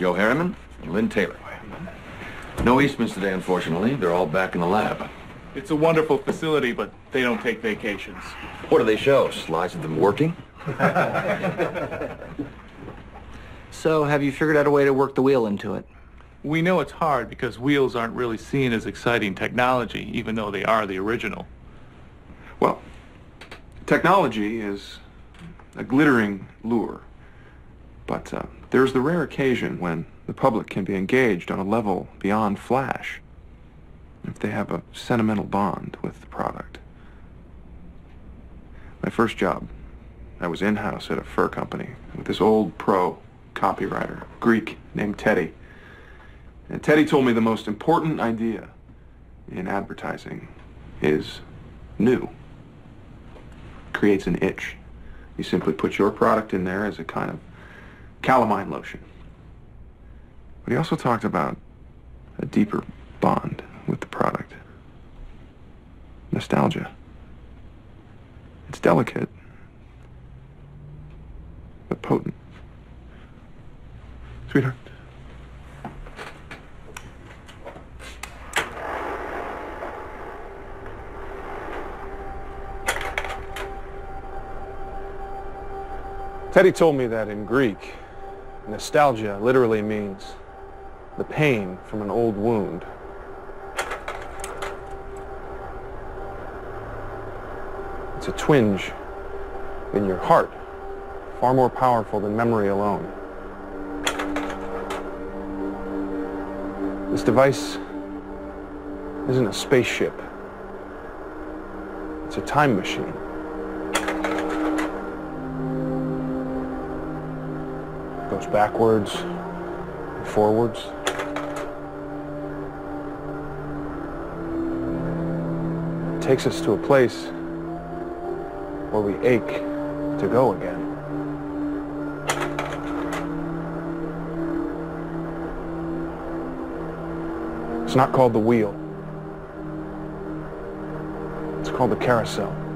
Merriman and Lynn Taylor. No Eastmans today, unfortunately. They're all back in the lab. It's a wonderful facility, but they don't take vacations. What do they show? Slides of them working? So, have you figured out a way to work the wheel into it? We know it's hard because wheels aren't really seen as exciting technology, even though they are the original. Well, technology is a glittering lure. But uh, there's the rare occasion when the public can be engaged on a level beyond flash if they have a sentimental bond with the product. My first job, I was in-house at a fur company with this old pro copywriter, Greek, named Teddy. And Teddy told me the most important idea in advertising is new. Creates an itch. You simply put your product in there as a kind of calamine lotion. But he also talked about a deeper bond with the product. Nostalgia. It's delicate, but potent. Sweetheart. Teddy told me that in Greek, nostalgia literally means the pain from an old wound. It's a twinge in your heart, far more powerful than memory alone. This device isn't a spaceship. It's a time machine. Goes backwards and forwards. It takes us to a place where we ache to go again. It's not called the wheel. It's called the carousel.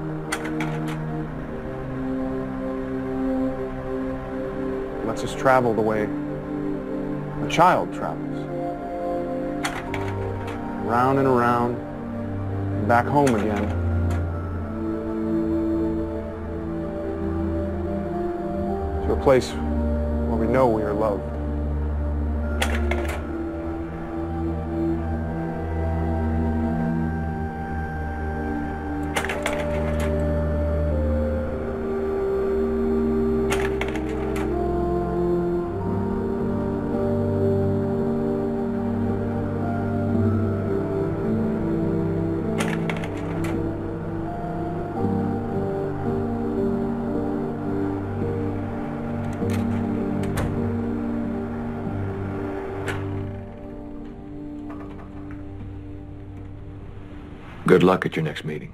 Lets us just travel the way a child travels. Round and around, back home again. To a place where we know we are loved. Good luck at your next meeting.